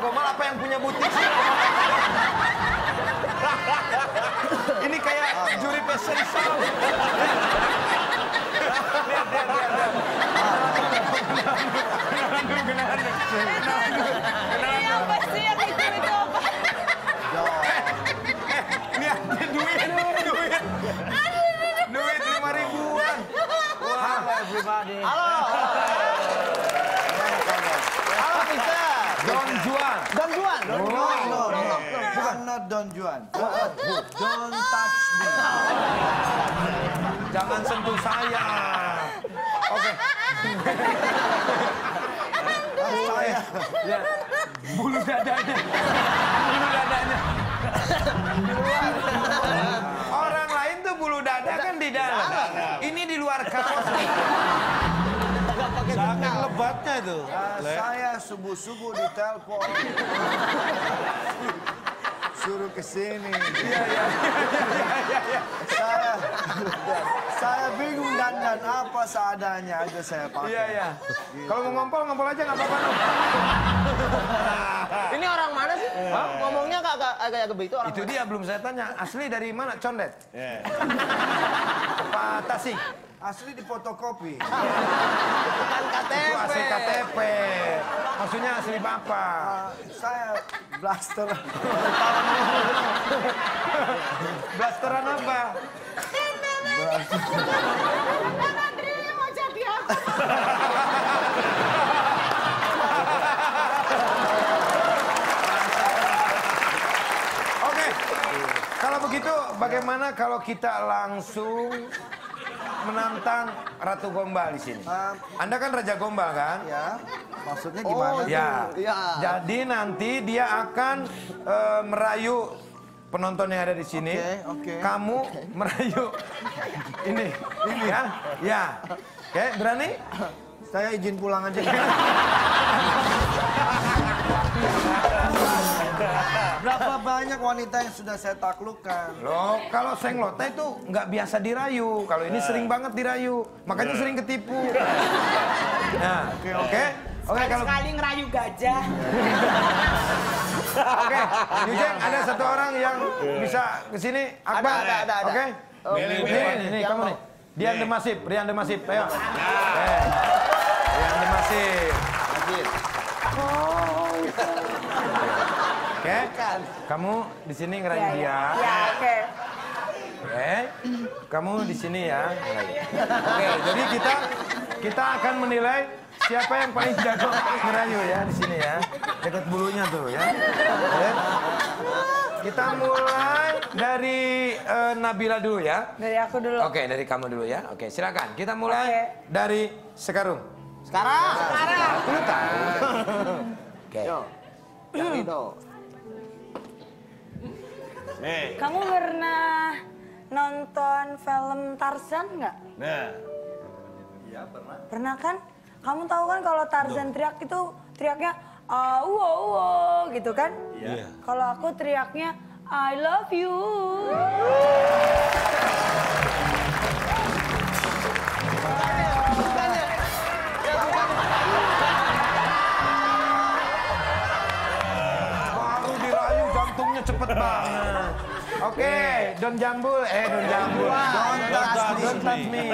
Gomal apa yang punya butik sih? Ini kayak ah. juri fashion show. Halo. Halo. Halo. Halo. Halo. Halo. Halo. Halo. Halo. Halo. Ini apa sih Halo. Halo. Halo. Halo. Ini Halo. duit, duit. Duit lima ribuan. Halo. everybody. Halo. Halo, Peter. Don Juan. No, no, no. Bukan not Don Juan. Don't touch me. Jangan sentuh saya. Oke. Saya Ya. Bulu dadanya. Bulu dadanya. Orang lain tuh bulu dada kan di dalam. Ini di luar kaos. Saking lebatnya itu. Ah, saya subuh-subuh ditelepon. Suruh ke sini. Iya, iya. Saya saya bingung dandan apa seadanya aja saya pakai. Iya, iya. Kalau mau ngompol, ngompol aja nggak apa-apa. Ini orang mana sih? Ngomongnya agak agak agak agak begitu orang. Itu dia belum saya tanya. Asli dari mana? Condet? Pak Tasik? Asli di fotokopi. Bukan Itu KTP. asli KTP. Maksudnya asli Bapak. Ah, saya blaster. Blasteran apa? Dan Andri mau jadi apa? Oke. Kalau begitu bagaimana kalau kita langsung menantang Ratu Gombal di sini? Anda kan Raja Gombal kan? ya, maksudnya gimana? Ya. Iya. Jadi nanti dia akan eh, merayu penonton yang ada di sini. Oke, oke. Kamu merayu ini. Ini ya. Ya. Oke, berani? Saya izin pulang aja. Berapa banyak wanita yang sudah saya taklukkan? Loh, kalau senglota itu nggak biasa dirayu. Kalau ini sering banget dirayu. Makanya sering ketipu. Nah, oke, oke. Oke, kalau Sekali ngerayu gajah. Oke, Yujeng ada satu orang yang bisa ke sini. Akbar. Ada, ada, ada. Oke. Ini, ini, ini, kamu nih. Dian Demasif, Rian Demasif, ayo. Kamu di sini ngerayu dia. Ya, oke. Oke. Kamu di sini ya. ngerayu. Oke, jadi kita kita akan menilai siapa yang paling jago ngerayu ya di sini ya. Dekat bulunya tuh ya. Oke. Kita mulai dari eh, Nabila dulu ya. Dari aku dulu. Oke, dari kamu dulu ya. Oke, silakan. Kita mulai Oke. dari Sekarung. Sekarang. Sekarang. Aku tahu. Oke. Yo. Yang itu. Nih. Kamu pernah nonton film Tarzan nggak? Nah. Pernah kan? Kamu tahu kan kalau Tarzan teriak itu teriaknya ah uwo uwo gitu kan? Iya. Kalau aku teriaknya I love you. Don Jambul, eh Don Jambul. Don touch me. Don touch me.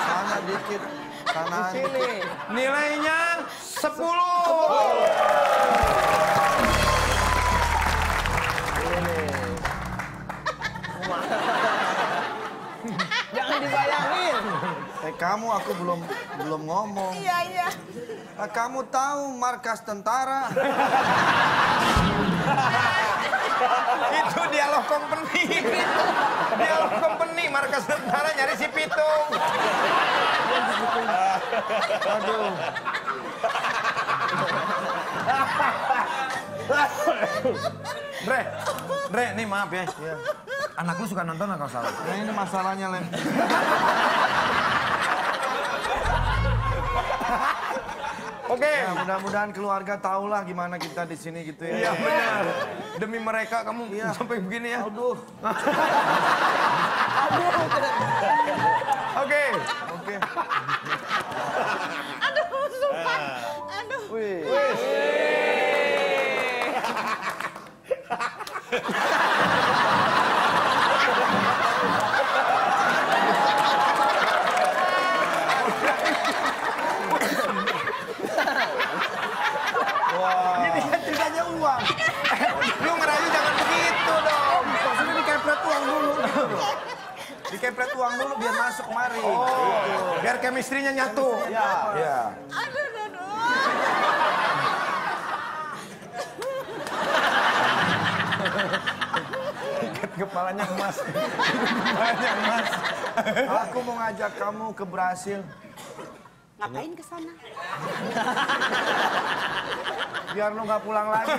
Sana dikit, kanan dikit. Sini. Nilainya 10. Jangan dibayangin. Eh kamu aku belum belum ngomong. Iya iya. Ah, kamu tahu markas tentara? Itu dialog company. dialog company, markas tentara nyari si Pitung. Aduh. Dre, Dre, nih maaf ya. Anak lu suka nonton atau salah? Nah ini masalahnya, Lem. Oke. Ya, mudah-mudahan keluarga tahulah gimana kita di sini gitu Iya ya. benar. Demi mereka kamu Iya. sampai begini ya. Aduh. Oke. Oke. Dikepret uang dulu biar masuk kemari. Oh. Gitu. Biar kemistrinya nyatu. Iya. Iya. Aduh, aduh. Ikat kepalanya emas. kepalanya emas. Aku mau ngajak kamu ke Brasil. Ngapain ke sana? Biar lu nggak pulang lagi.